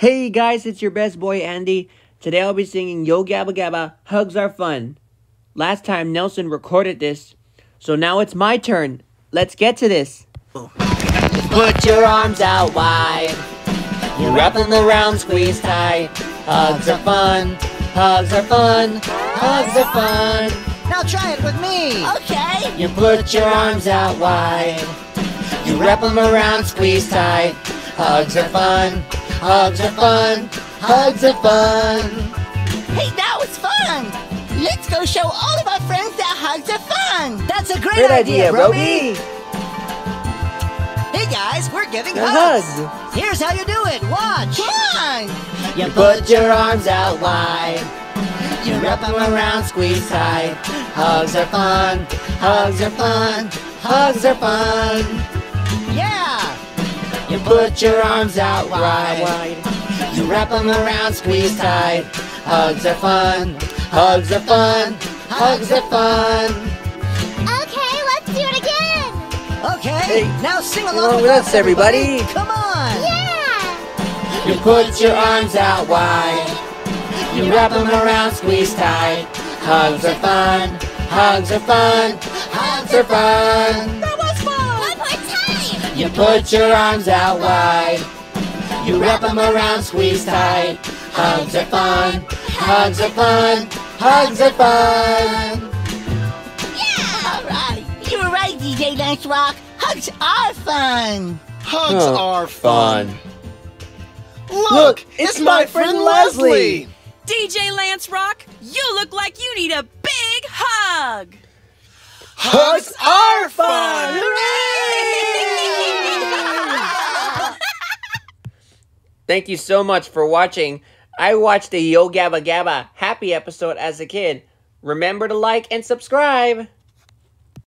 Hey guys, it's your best boy Andy. Today I'll be singing Yo Gabba Gabba, Hugs Are Fun. Last time Nelson recorded this, so now it's my turn. Let's get to this. Put your arms out wide. You wrap them around, squeeze tight. Hugs are fun. Hugs are fun. Hugs are fun. Now try it with me. Okay. You put your arms out wide. You wrap them around, squeeze tight. Hugs are fun. Hugs are fun. Hugs are fun. Hey, that was fun. Let's go show all of our friends that hugs are fun. That's a great, Great idea, Brobee. Hey guys, we're giving A hugs. hug. Here's how you do it. Watch. Come on. You put your arms out wide. You wrap them around, squeeze tight. Hugs are fun. Hugs are fun. Hugs are fun. Yeah. You put your arms out wide. You wrap them around, squeeze tight. Hugs are fun. Hugs are fun. Hugs are fun. Okay, let's do it again. Okay. Hey, now sing along, along with us, everybody. Come on. Yeah. You put your arms out wide. You wrap them around, squeeze tight. Hugs are fun. Hugs are fun. Hugs are fun. That was fun. One more time. You put your arms out wide. You wrap them around, squeeze tight. Hugs are fun. Hugs are fun. Hugs are fun. Yeah, all right. You were right, DJ Lance Rock. Hugs are fun. Hugs Huh, are fun. Look, Look, it's, my friend Leslie. DJ Lance Rock, you look like you need a big hug. Hugs are fun. Thank you so much for watching. I watched the Yo Gabba Gabba happy episode as a kid. Remember to like and subscribe.